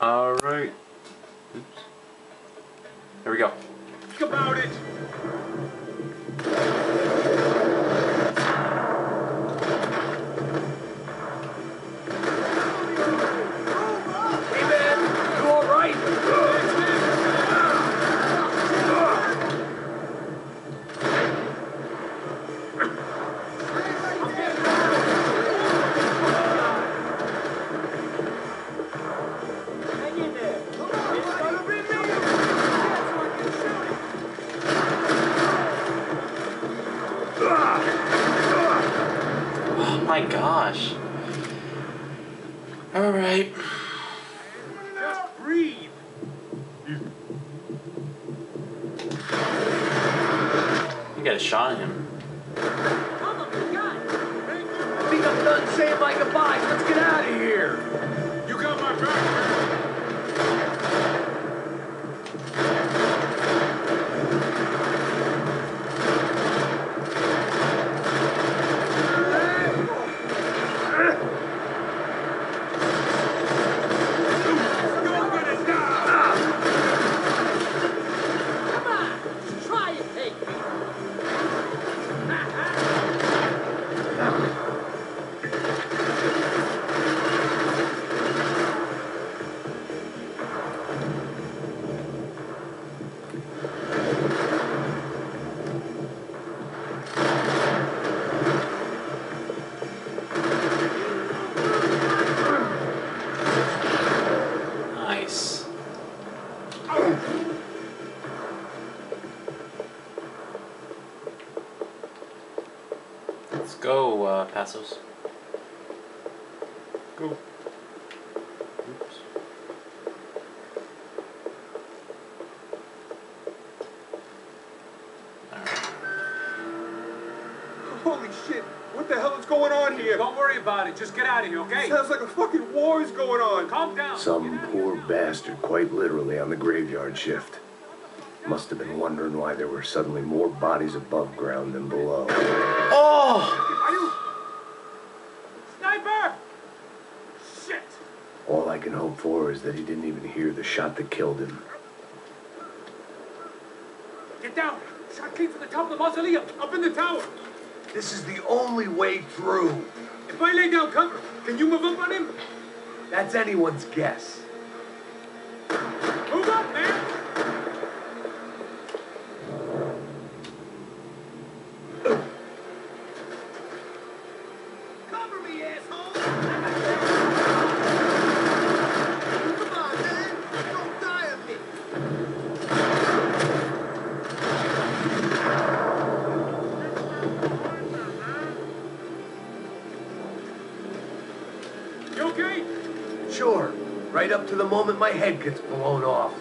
Alright. Oops. Here we go. Let's go, uh, Passos. Go. Oops. Alright. Holy shit. What the hell is going on here? Don't worry about it. Just get out of here, okay? Sounds like a fucking war is going on. Calm down. Some poor bastard, quite literally, on the graveyard shift. Must have been wondering why there were suddenly more bodies above ground than below. Oh! Are you... Sniper! Shit! All I can hope for is that he didn't even hear the shot that killed him. Get down! Shot came from the top of the mausoleum, up in the tower. This is the only way through. If I lay down cover, can you move up on him? That's anyone's guess. Move up, man! Cover me, asshole. Come on, man. Don't die of me. You okay? Sure, right up to the moment my head gets blown off.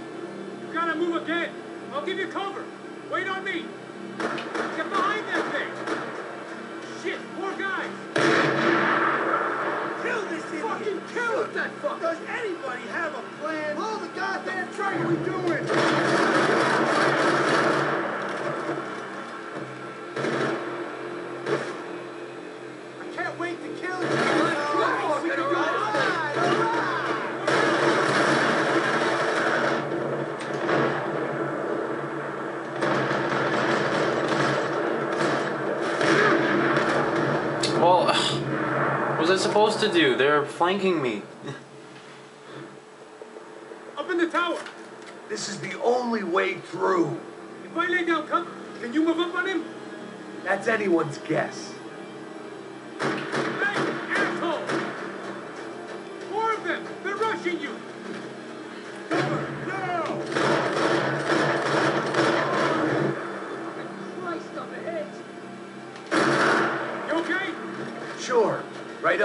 You gotta move again. I'll give you cover. Wait on me. Get behind that thing. Shit, more guys. Kill this idiot. Fucking kill it, that fucker. Does anybody have a plan? Pull the goddamn trigger. We doing? I supposed to do? They're flanking me. Up in the tower. This is the only way through. If I lay down cover, can you move up on him? That's anyone's guess.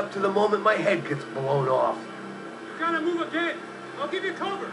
Up to the moment my head gets blown off. You gotta move again. I'll give you cover.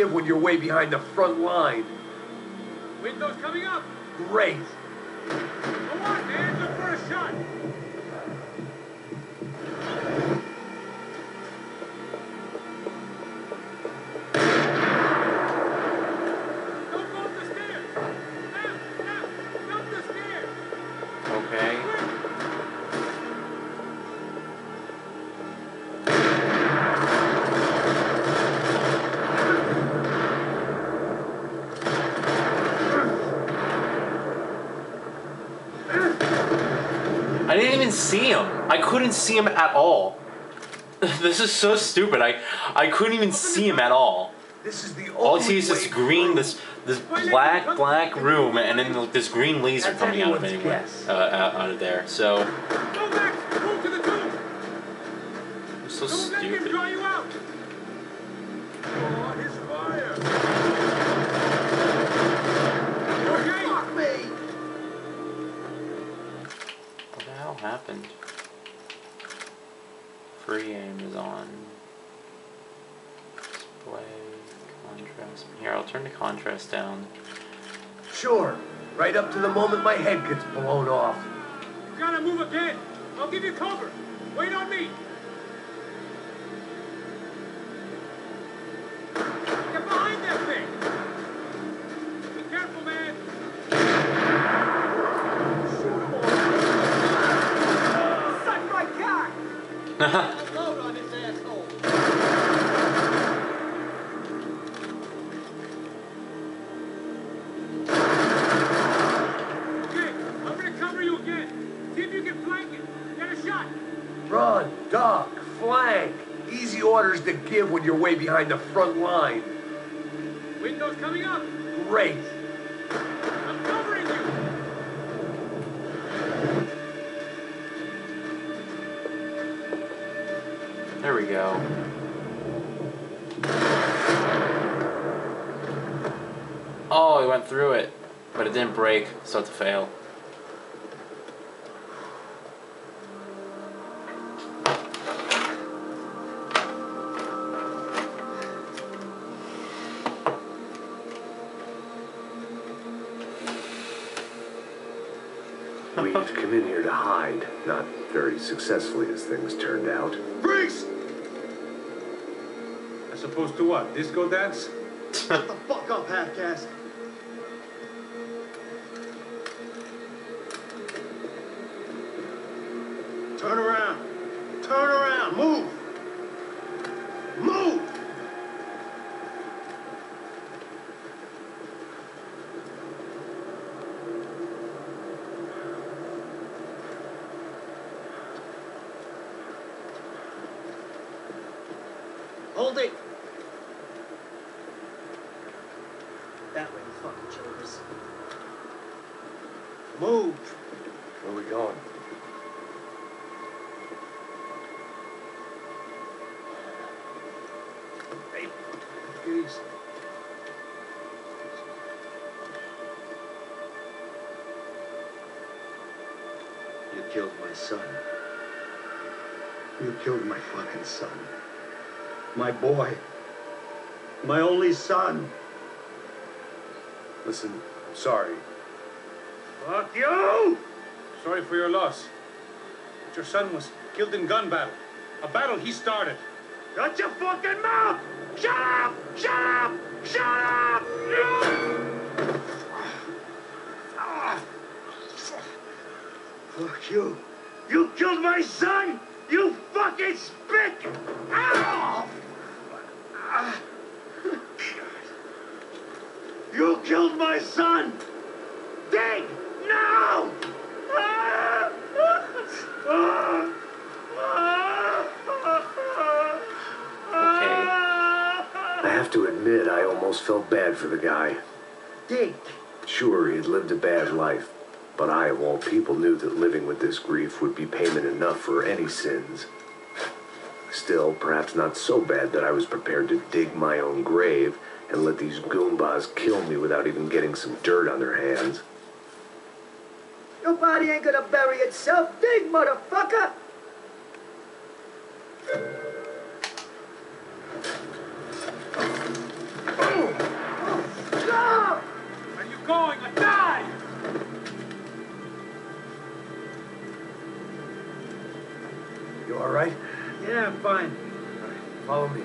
Give when you're way behind the front line. Windows coming up. Great. Go on, man. Look for a shot. I didn't even see him. I couldn't see him at all. this is so stupid. I I couldn't even see him at all. This is the only All I see is this green, this this black black room, and then like, this green laser coming out of anywhere, uh, out of there. So contrast down. Sure. Right up to the moment my head gets blown off. You gotta move again. I'll give you cover. Wait on me. To give way behind the front line. Windows coming up. Great. I'm covering you. There we go. Oh, it went through it, but it didn't break, so it's a fail. We'd come in here to hide, not very successfully as things turned out. Freeze! As opposed to what? Disco dance? Shut the fuck up, half-caste. Turn around. Turn around. Move. Move! Hold it. That way, you fucking chokers. Move. Where are we going? Hey, You killed my son. You killed my fucking son. My boy. My only son. Listen, I'm sorry. Fuck you! Sorry for your loss. But your son was killed in gun battle. A battle he started. Shut your fucking mouth! Shut up! Shut up! Shut up! Ah. Fuck you. You killed my son! You fucking spick! Ow! You killed my son! Almost felt bad for the guy. Dig! Sure, he'd lived a bad life, but I, of all people, knew that living with this grief would be payment enough for any sins. Still, perhaps not so bad that I was prepared to dig my own grave and let these goombas kill me without even getting some dirt on their hands. Your body ain't gonna bury itself. Dig, motherfucker! going! You all right? Yeah, I'm fine. All right, follow me.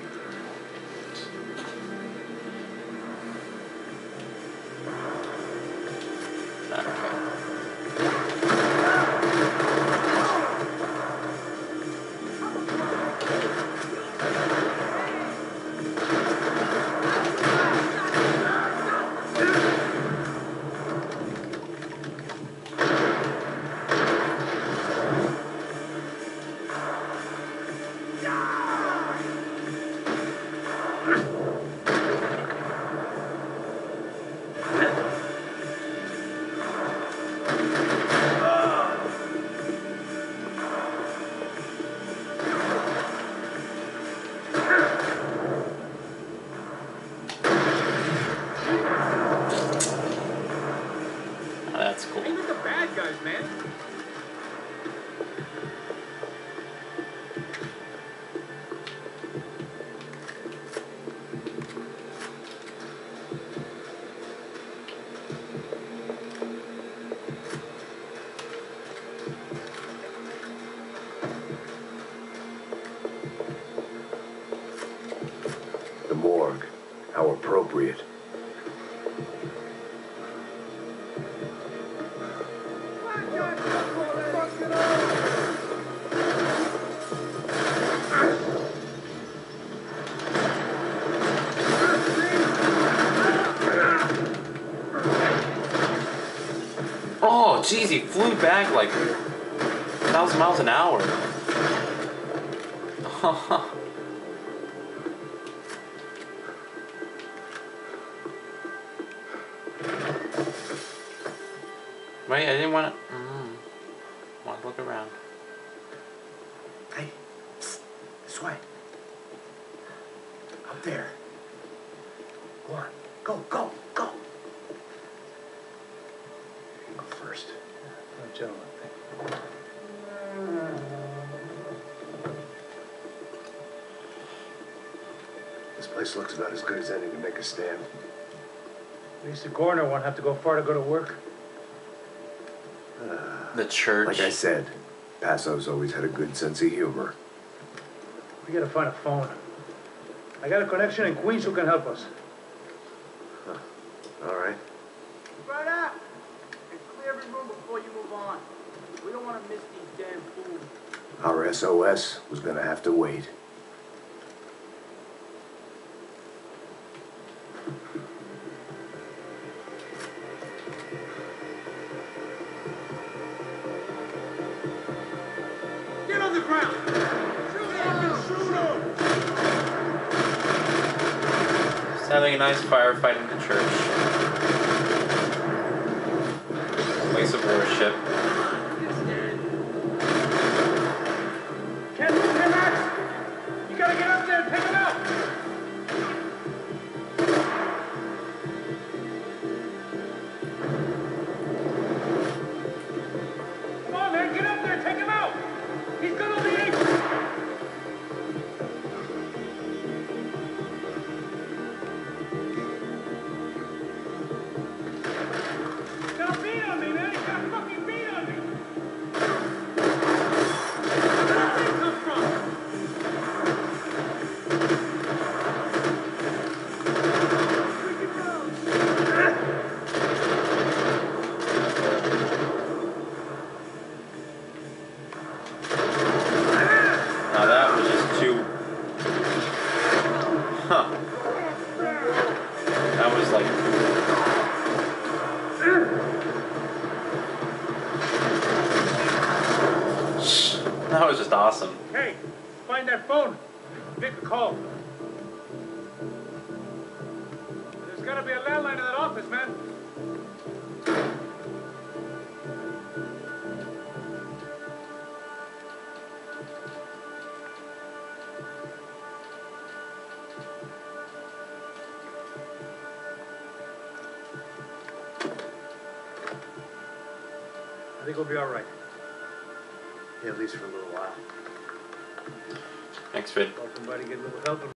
Jeez, he flew back like a thousand miles an hour. Wait, I didn't want to. Mm, want to look around. Hey, psst, this way. Up there. Go on. Go. Go as any to make a stand. At least the coroner won't have to go far to go to work. The church. Like I said, Passos always had a good sense of humor. We gotta find a phone. I got a connection in Queens who can help us. All right. Right out. And clear every room before you move on. We don't want to miss these damn fools. Our SOS was gonna have to wait. Just having a nice firefight in the church. Place of worship. Gotta be a landline in that office, man. I think we'll be all right. Yeah, at least for a little while. Thanks, Vid. Call somebody, get a little help.